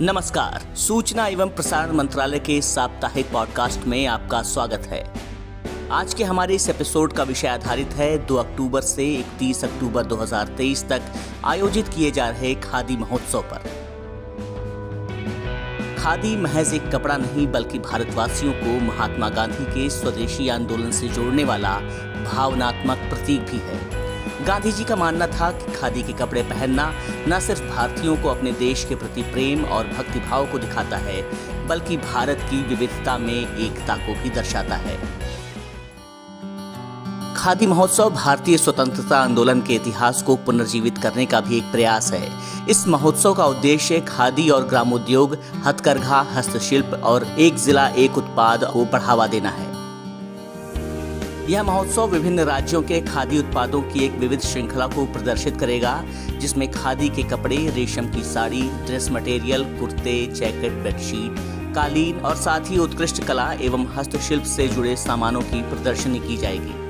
नमस्कार, सूचना एवं प्रसारण मंत्रालय के साप्ताहिक पॉडकास्ट में आपका स्वागत है। आज के हमारे इस एपिसोड का विषय आधारित है 2 अक्टूबर से 31 अक्टूबर 2023 तक आयोजित किए जा रहे खादी महोत्सव पर। खादी महज एक कपड़ा नहीं, बल्कि भारतवासियों को महात्मा गांधी के स्वदेशी आंदोलन से जोड़ने वाला भावनात्मक प्रतीक भी है। गांधी जी का मानना था कि खादी के कपड़े पहनना न सिर्फ़ भारतीयों को अपने देश के प्रति प्रेम और भक्तिभाव को दिखाता है, बल्कि भारत की विविधता में एकता को भी दर्शाता है। खादी महोत्सव भारतीय स्वतंत्रता आंदोलन के इतिहास को पुनर्जीवित करने का भी एक प्रयास है। इस महोत्सव का उद्देश्य खादी और ग्रामोद्योग, हथकरघा, हस्तशिल्प और एक जिला एक उत्पाद को बढ़ावा देना है। यह महोत्सव विभिन्न राज्यों के खादी उत्पादों की एक विविध श्रृंखला को प्रदर्शित करेगा, जिसमें खादी के कपड़े, रेशम की साड़ी ड्रेस मटेरियल कुर्ते जैकेट बेडशीट कालीन और साथ ही उत्कृष्ट कला एवं हस्तशिल्प से जुड़े सामानों की प्रदर्शनी की जाएगी।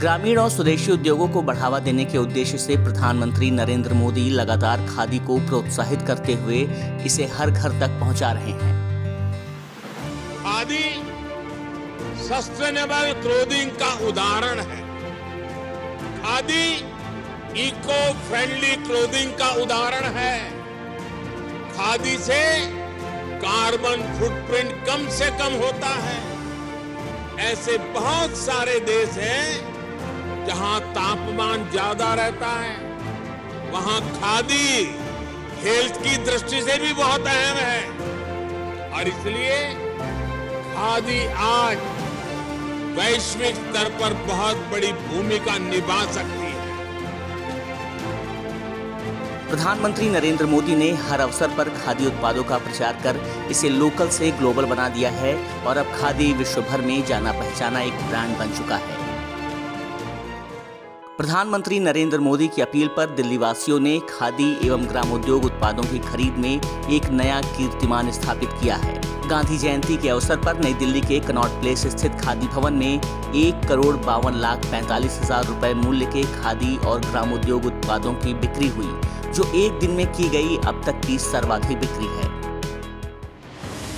ग्रामीण और स्वदेशी उद्योगों को बढ़ावा देने के उद्देश्य से प्रधानमंत्री नरेंद्र मोदी लगातार खादी को प्रोत्साहित करते हुए इसे हर घर तक पहुँचा रहे हैं। खादी सस्टेनेबल क्लोथिंग का उदाहरण है। खादी इको फ्रेंडली क्लोथिंग का उदाहरण है। खादी से कार्बन फुटप्रिंट कम से कम होता है। ऐसे बहुत सारे देश हैं जहाँ तापमान ज़्यादा रहता है। वहाँ खादी हेल्थ की दृष्टि से भी बहुत अहम है। और इसलिए खादी आज वैश्विक स्तर पर बहुत बड़ी भूमिका निभा सकती है। प्रधानमंत्री नरेंद्र मोदी ने हर अवसर पर खादी उत्पादों का प्रचार कर इसे लोकल से ग्लोबल बना दिया है और अब खादी विश्व भर में जाना पहचाना एक ब्रांड बन चुका है। प्रधानमंत्री नरेंद्र मोदी की अपील पर दिल्ली वासियों ने खादी एवं ग्रामोद्योग उत्पादों की खरीद में एक नया कीर्तिमान स्थापित किया है। गांधी जयंती के अवसर पर नई दिल्ली के कनॉट प्लेस स्थित खादी भवन में एक करोड़ बावन लाख पैंतालीस हज़ार रूपए मूल्य के खादी और ग्रामोद्योग उत्पादों की बिक्री हुई, जो एक दिन में की गई अब तक की सर्वाधिक बिक्री है।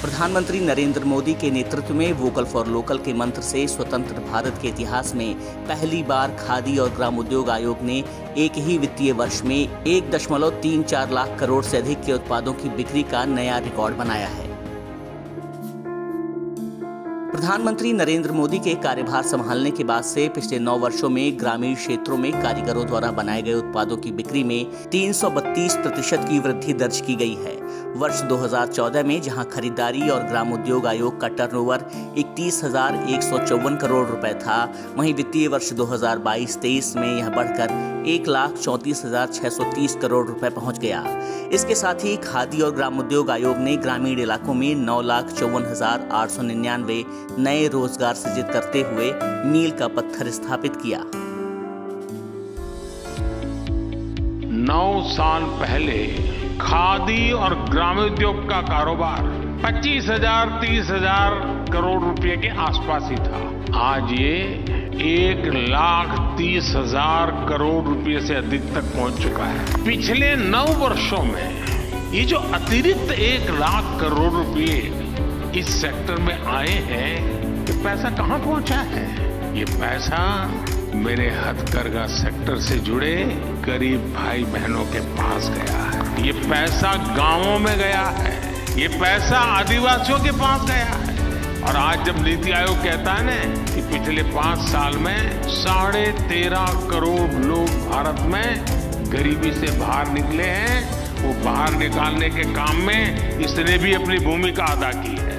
प्रधानमंत्री नरेंद्र मोदी के नेतृत्व में वोकल फॉर लोकल के मंत्र से स्वतंत्र भारत के इतिहास में पहली बार खादी और ग्रामोद्योग आयोग ने एक ही वित्तीय वर्ष में एक दशमलव तीन चार लाख करोड़ से अधिक के उत्पादों की बिक्री का नया रिकॉर्ड बनाया है। प्रधानमंत्री नरेंद्र मोदी के कार्यभार संभालने के बाद से पिछले नौ वर्षों में ग्रामीण क्षेत्रों में कारीगरों द्वारा बनाए गए उत्पादों की बिक्री में 332 प्रतिशत की वृद्धि दर्ज की गई है। वर्ष 2014 में, जहाँ खरीदारी और ग्राम उद्योग आयोग का टर्नओवर इकतीस करोड़ रुपए था। वहीं वित्तीय वर्ष 2022-23 में यह बढ़कर एक लाख चौंतीस हज़ार छह सौ तीस करोड़ रुपए पहुँच गया। इसके साथ ही खादी और ग्राम उद्योग आयोग ने ग्रामीण इलाकों में नौ लाख चौवन हज़ार आठ सौ निन्यानवे नए रोज़गार सृजित करते हुए मील का पत्थर स्थापित किया। नौ साल पहले खादी और ग्रामोद्योग का कारोबार पच्चीस हज़ार, तीस हज़ार करोड़ रुपए के आसपास ही था। आज ये एक लाख तीस हज़ार करोड़ रुपए से अधिक तक पहुँच चुका है। पिछले नौ वर्षों में ये जो अतिरिक्त एक लाख करोड़ रुपए इस सेक्टर में आए हैं, ये पैसा कहाँ पहुँचा है? ये पैसा मेरे हथकरघा सेक्टर से जुड़े गरीब भाई बहनों के पास गया है। ये पैसा गाँवों में गया है। ये पैसा आदिवासियों के पास गया है। और आज जब नीति आयोग कहता है ना कि पिछले पाँच साल में साढ़े तेरह करोड़ लोग भारत में गरीबी से बाहर निकले हैं, वो बाहर निकालने के काम में इसने भी अपनी भूमिका अदा की है।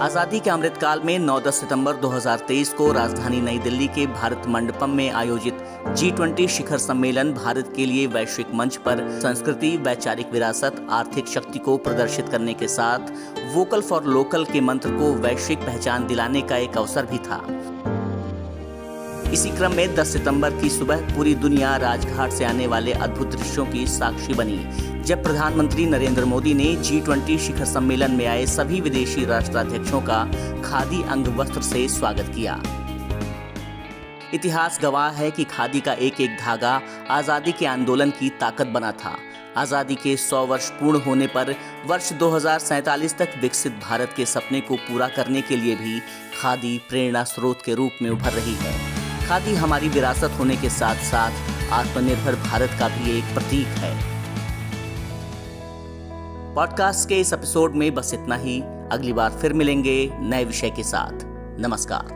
आज़ादी के अमृतकाल में 9-10 सितंबर 2023 को राजधानी नई दिल्ली के भारत मंडपम में आयोजित जी ट्वेंटी शिखर सम्मेलन भारत के लिए वैश्विक मंच पर संस्कृति, वैचारिक विरासत, आर्थिक शक्ति को प्रदर्शित करने के साथ वोकल फॉर लोकल के मंत्र को वैश्विक पहचान दिलाने का एक अवसर भी था। इसी क्रम में 10 सितंबर की सुबह पूरी दुनिया राजघाट से आने वाले अद्भुत दृश्यों की साक्षी बनी। जब प्रधानमंत्री नरेंद्र मोदी ने जी ट्वेंटी शिखर सम्मेलन में आए सभी विदेशी राष्ट्राध्यक्षों का खादी अंग वस्त्र से स्वागत किया। इतिहास गवाह है कि खादी का एक एक धागा आज़ादी के आंदोलन की ताकत बना था। आज़ादी के 100 वर्ष पूर्ण होने पर वर्ष दो तक विकसित भारत के सपने को पूरा करने के लिए भी खादी प्रेरणा स्रोत के रूप में उभर रही है। खादी हमारी विरासत होने के साथ साथ आत्मनिर्भर भारत का भी एक प्रतीक है। पॉडकास्ट के इस एपिसोड में बस इतना ही। अगली बार फिर मिलेंगे नए विषय के साथ। नमस्कार।